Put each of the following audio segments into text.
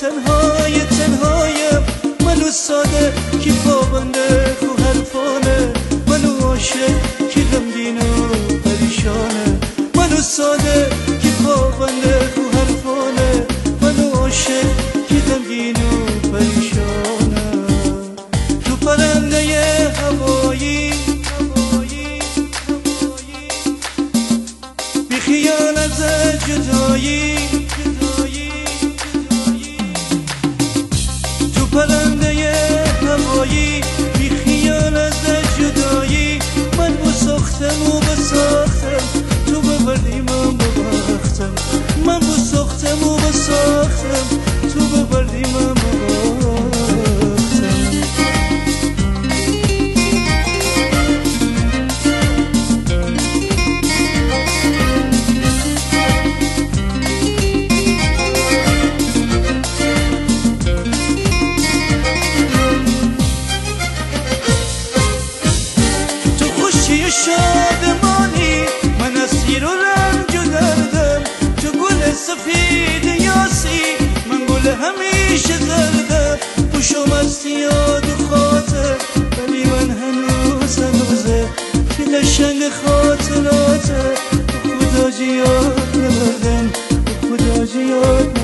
تنهای تنهای منو ساده کی پابنده خو حرفانه منو عاشق کی غمگین و پریشانه. منو ساده پرنده هوایی بی خیال از جدایی. من با ساختم و به سفید یاسی من گل همیشه زردم پوشم از یاد خاطر ولی من هنوز هنوزه. که قشنگ خاطراته خدا جیاد نبردم خدا جیاد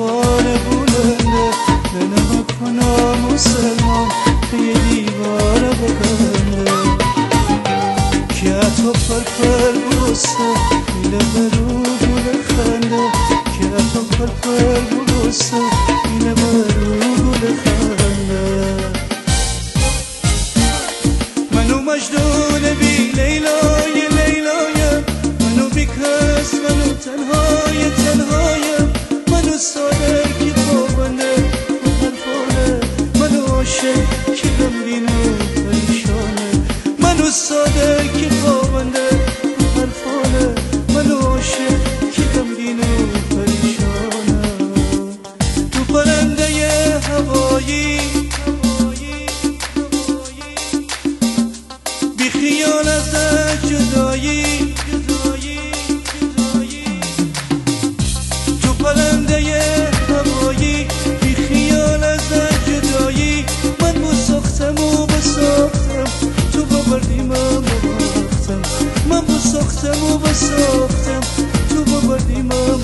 دیوار بلنده ننه کنم مسلمان به یه دیوار بکنده. که تو پرپر بوسته میله برو گل خنده. که تو پرپر بوسته میله برو گل خنده. منو مجنون که پابنده و حرفانه منو ساده که پابنده و حرفانه منو عاشق که غمگین و پریشانه تو پرنده هوایی بی خیال از بباختم من